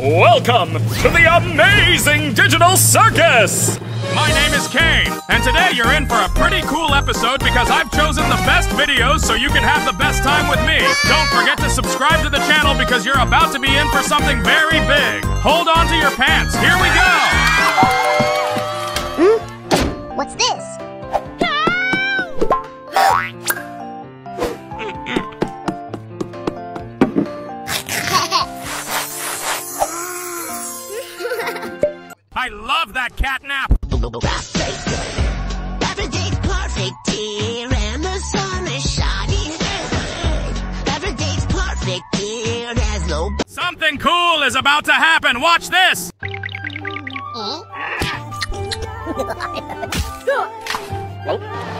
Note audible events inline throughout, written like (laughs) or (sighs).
Welcome to the amazing digital circus! My name is Caine, and today you're in for a pretty cool episode because I've chosen the best videos so you can have the best time with me. Don't forget to subscribe to the channel because you're about to be in for something very big. Hold on to your pants. Here we go! What's this? I love that catnap! Everything's perfect here and the sun is shining. Everything's perfect here, there's no Something cool is about to happen. Watch this! Oh. (laughs) That's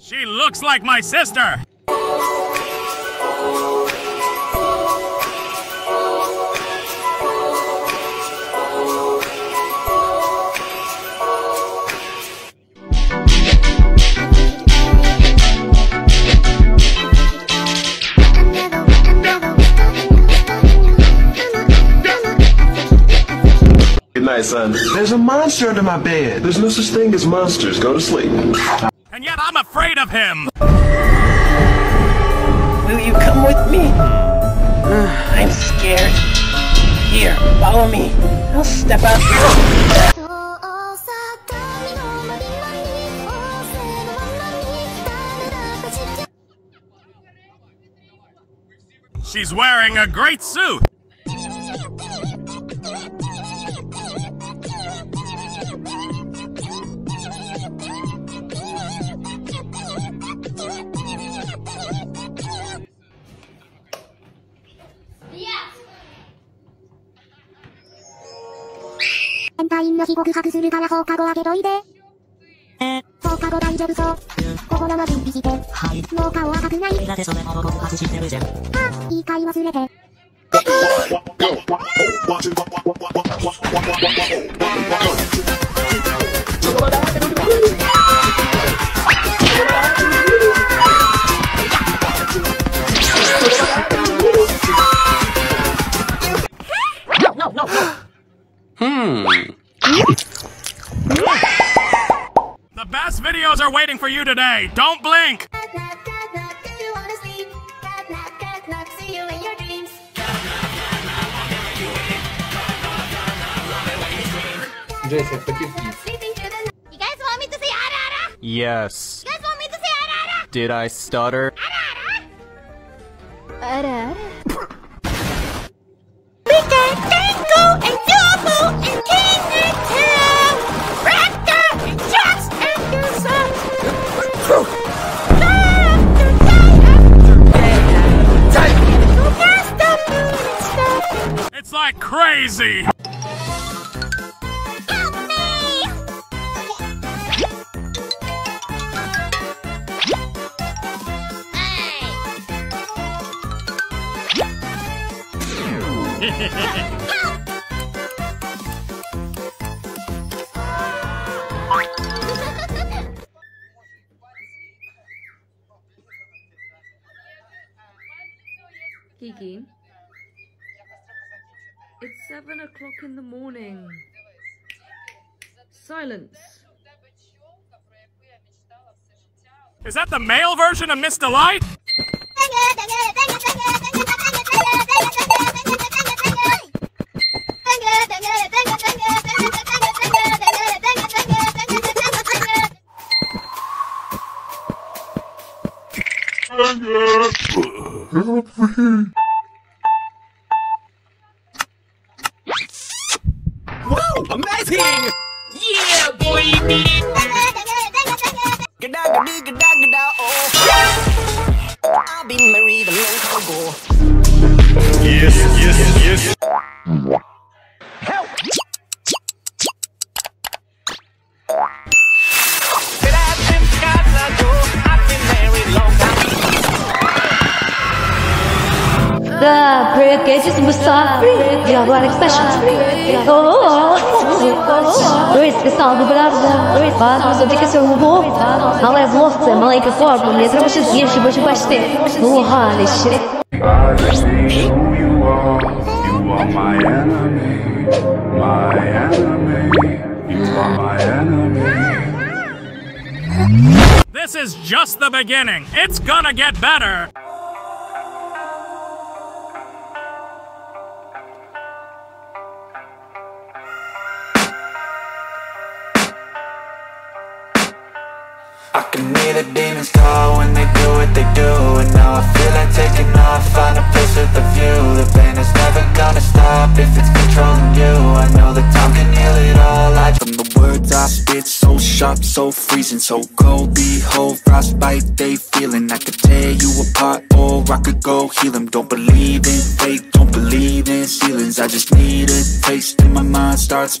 She looks like my sister! Good son. There's a monster under my bed. There's no such thing as monsters. Go to sleep. And yet I'm afraid of him! Will you come with me? Uh, I'm scared. Here, follow me. I'll step out. She's wearing a great suit! 告白するから放課後開けといて。放課後大丈夫そう。心の準備して。もう顔赤くない？だってそれも告白してるじゃん。あ、言い換え忘れて。The (laughs) videos are waiting for you today! Don't blink! Джесси, потихоньку. You guys want me to say ara ara? Yes. You guys want me to say ara ara? Did I stutter? Ara ara? Rika, Tango, and Yobo, and King and It's like crazy! Help me! Kiki. (laughs) in the morning. Silence. Is that the male version of Miss Delight? Whoa, I've been married a long ago. Yes, yes, yes. Help! I've been skies ago. I've been married long time Да, прикрепитесь быстро. Я была special. Рис писал би правда. Багато завдяки своєму Богу. Але зло це маленька форма. Мені треба щось гірше, бо бачити. Ну, галіще. This is just the beginning. It's gonna get better. Gonna stop if it's controlling you. I know that time can heal it all. I From the words I spit, so sharp, so freezing So cold, behold, frostbite they feeling. I could tear you apart or I could go heal them Don't believe in fate, don't believe in ceilings. I just need a taste and my mind starts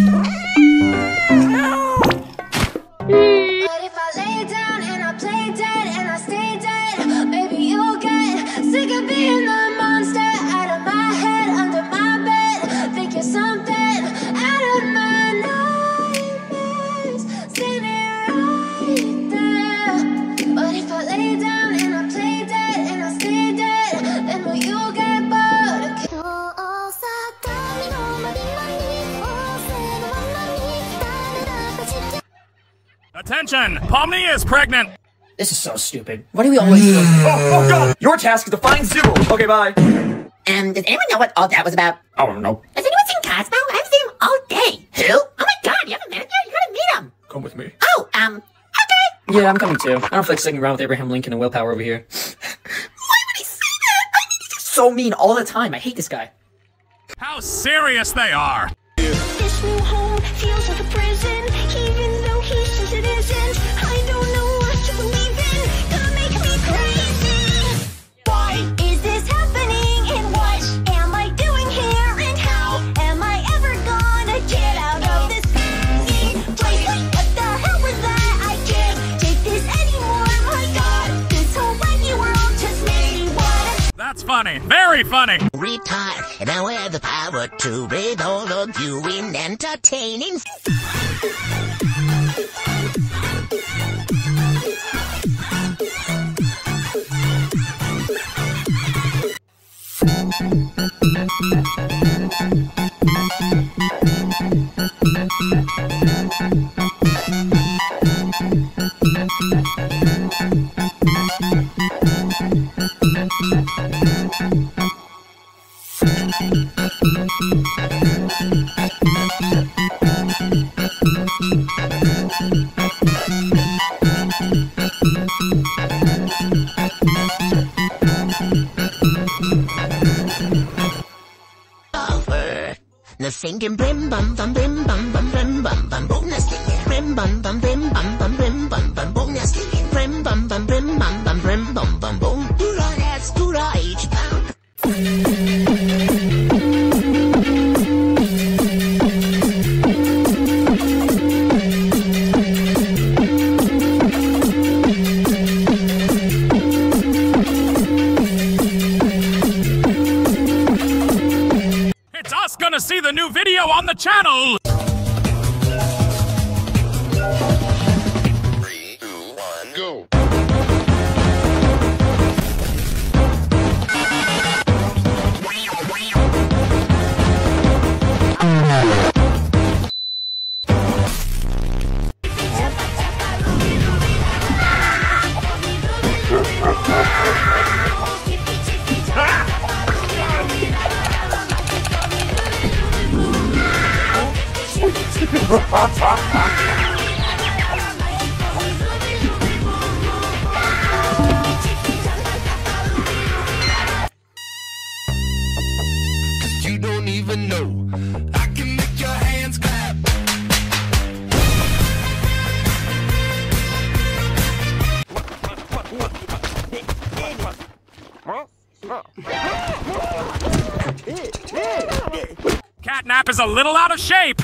is pregnant. This is so stupid. What do we always do (sighs) Oh, oh god! Your task is to find Zero. Okay, bye. Um, does anyone know what all that was about? I don't know. Has anyone seen Cosmo? I haven't seen him all day. Who? Oh my god, you haven't met him yet? You gotta meet him. Come with me. Oh, um, okay. Yeah, I'm coming too. I don't feel like sitting around with Abraham Lincoln and willpower over here. (laughs) Why would he say that? I mean, he's just So mean all the time. I hate this guy. How serious they are. Funny. Very funny. Retire, and I have the power to rid all of you in entertaining. You don't even know. I can make your hands clap. Catnap is a little out of shape!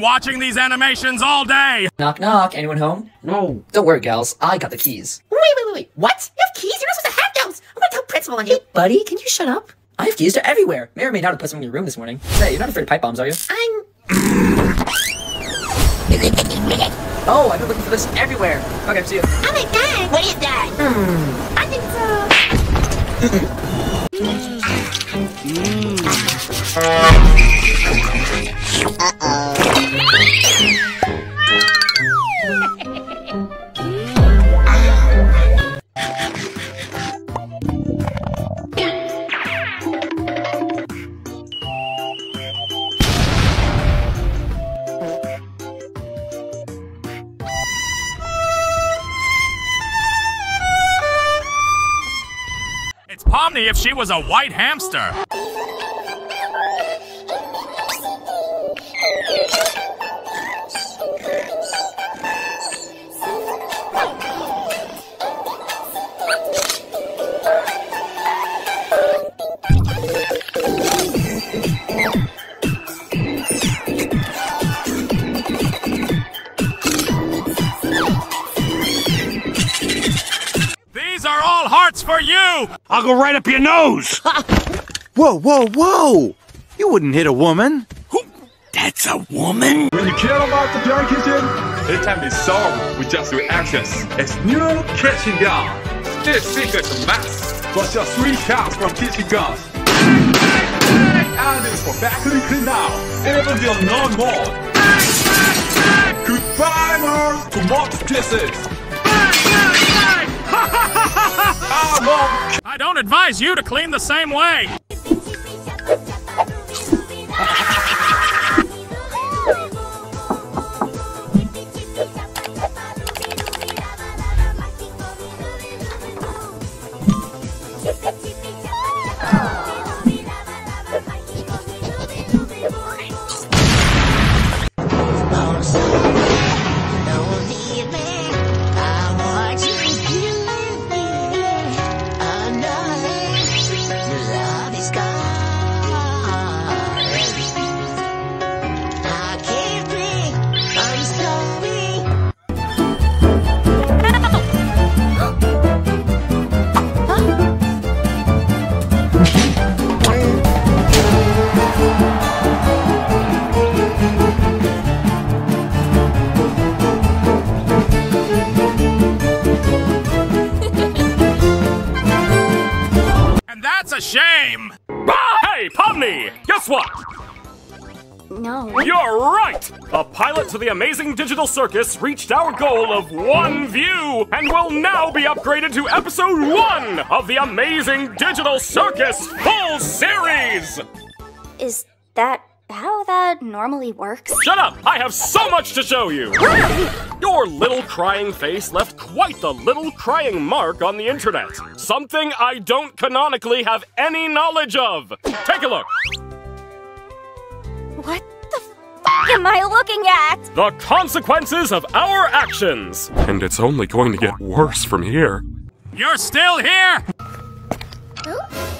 Been watching these animations all day! Knock knock, anyone home? No. Don't worry, gals, I got the keys. Wait, wait, wait, wait. What? You have keys? You're not supposed to have those. I'm gonna tell principal on you. Buddy, can you shut up? I have keys to everywhere. May or may not have put some in your room this morning. Say, you're not afraid of pipe bombs, are you? I'm. Oh, I've been looking for this everywhere. Okay, see you. Oh my god. What is that? Hmm. I think so. (laughs) It's Pomni if she was a white hamster! Hearts for you! I'll go right up your nose! whoa, whoa, whoa! You wouldn't hit a woman. That's a woman? When you care about the Dark Kitchen, it can be solved with just your actions. It's new Kitchen Gun. This secret mass was just three shots from Kitchen Guns. And it's for factory clean now. Even will no more. Goodbye, world, to more kisses. I don't advise you to clean the same way! (laughs) You're right! A pilot to the Amazing Digital Circus reached our goal of one view and will now be upgraded to episode one of the Amazing Digital Circus full series! Is that how that normally works? Shut up! I have so much to show you! Your little crying face left quite the little crying mark on the internet. Something I don't canonically have any knowledge of. Take a look. What am I looking at? The consequences of our actions. And it's only going to get worse from here. You're still here? Oh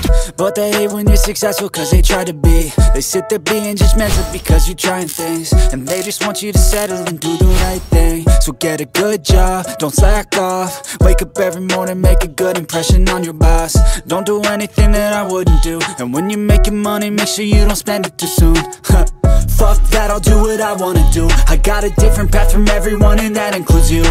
from? But they hate when you're successful cause they try to be. They sit there being judgmental because you're trying things. And they just want you to settle and do the right thing. So get a good job, don't slack off. Wake up every morning, make a good impression on your boss. Don't do anything that I wouldn't do. And when you're making money, make sure you don't spend it too soon. Fuck that, I'll do what I wanna do. I got a different path from everyone and that includes you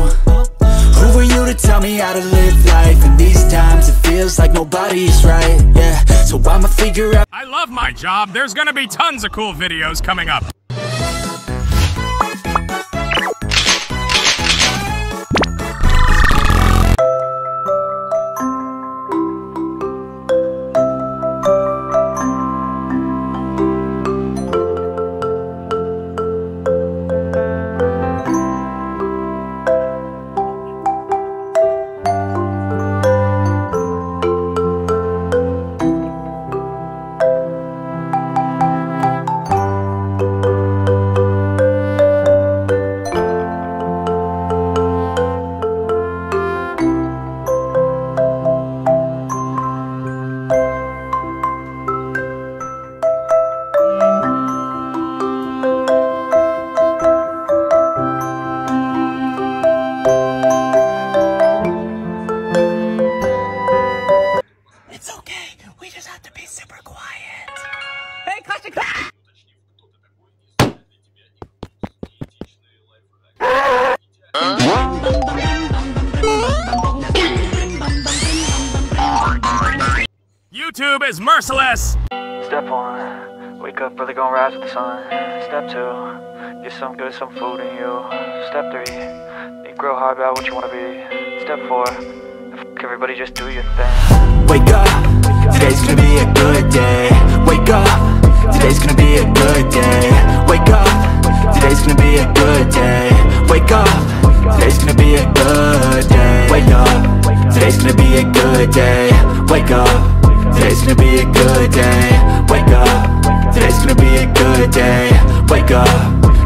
who are you to tell me how to live life? These times it feels like nobody's right, yeah So I'ma figure out I love my job. There's gonna be tons of cool videos coming up. Some good, some food in you. Step three, think real hard about what you wanna be. Step four, everybody, just do your thing. Wake up, today's gonna be a good day. Wake up, today's gonna be a good day. Wake up, today's gonna be a good day. Wake up, today's gonna be a good day. Wake up, today's gonna be a good day. Wake up, today's gonna be a good day. Wake up, today's gonna be a good day. Wake up,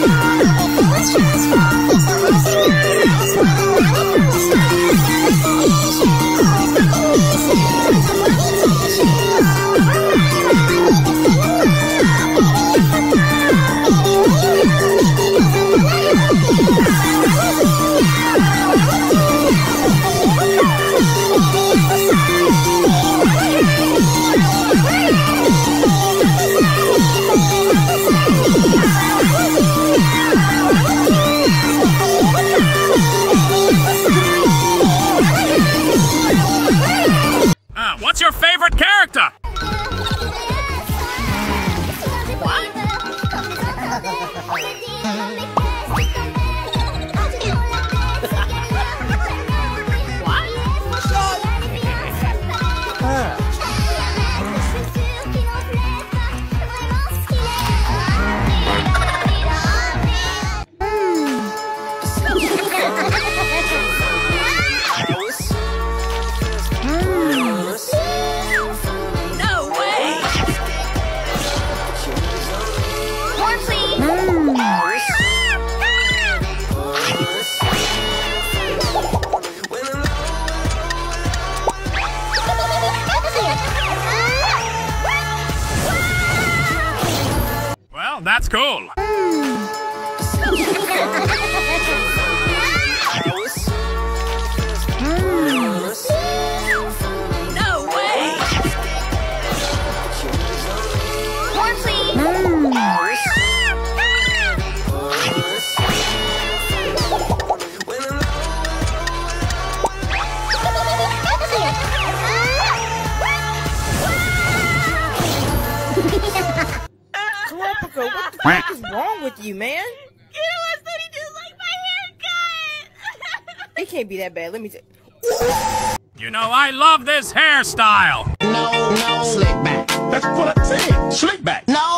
Yes. ね that bad. Let me tell You know, I love this hairstyle. No, no. Slick back. That's what I said. Slick back. No,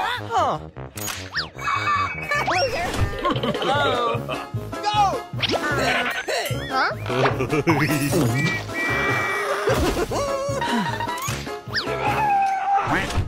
Huh. (laughs) Go. Three, (laughs)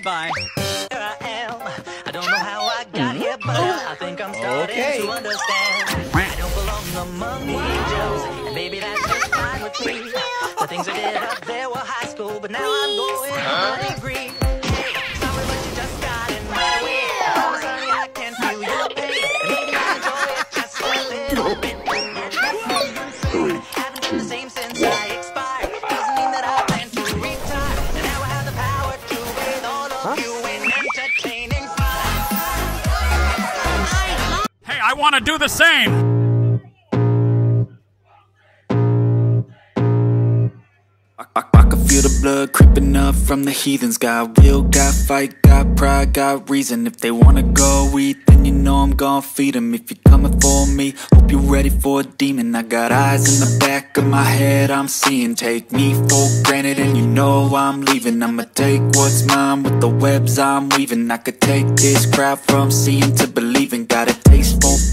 Goodbye. Here I am. I don't know how I got here, but I think I'm starting Okay. to understand. I don't belong among the angels, and baby that's just fine with me. The things I did up there were high school, but now I'm going degree. To do the same. I, I, can feel the blood creeping up from the heathens. Got will, got fight, got pride, got reason. If they wanna go eat, then you know I'm gon' feed 'em. If you're coming for me, hope you're ready for a demon. I got eyes in the back of my head, I'm seeing. Take me for granted, and you know I'm leaving. I'ma take what's mine with the webs I'm weaving. I could take this crowd from seeing to believing.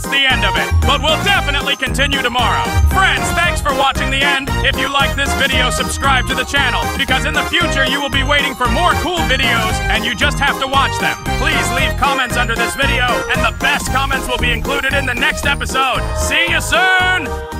That's the end of it, but we'll definitely continue tomorrow. Friends, thanks for watching the end. If you like this video, subscribe to the channel, because in the future you will be waiting for more cool videos, and you just have to watch them. Please leave comments under this video, and the best comments will be included in the next episode. See you soon!